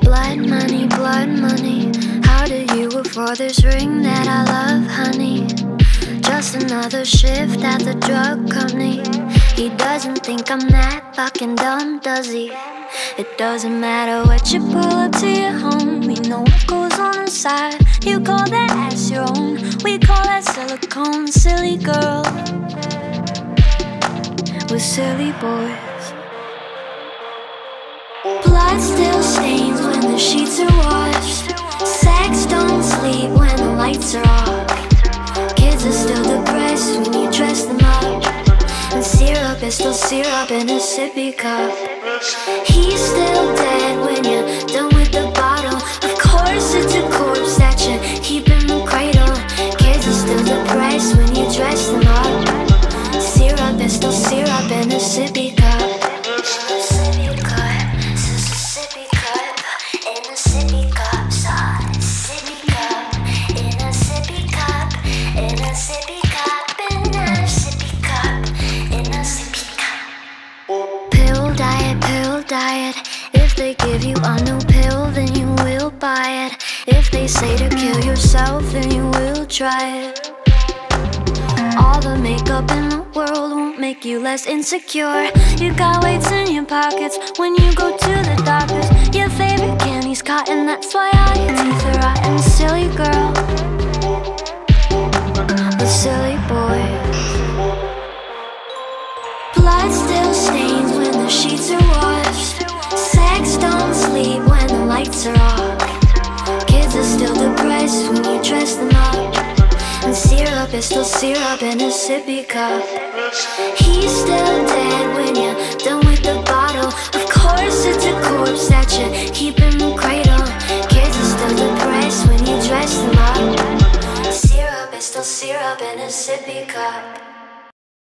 Blood money, blood money. How do you afford this ring that I love, honey? Just another shift at the drug company. He doesn't think I'm that fucking dumb, does he? It doesn't matter what you pull up to your home. We know what goes on inside. You call that. We call that silicone, silly girl. We're silly boys. Blood still stains when the sheets are washed. Sex don't sleep when the lights are off. Kids are still depressed when you dress them up. And syrup is still syrup in a sippy cup. Diet. If they give you a new pill, then you will buy it. If they say to kill yourself, then you will try it. All the makeup in the world won't make you less insecure. You got weights in your pockets when you go to the doctors. Your favorite candy's cotton, that's why all your teeth are rotten. Silly girl, still depressed when you dress them up. And syrup is still syrup in a sippy cup. He's still dead when you're done with the bottle. Of course, it's a corpse that you keep in the cradle. Kids are still depressed when you dress them up. Syrup is still syrup in a sippy cup.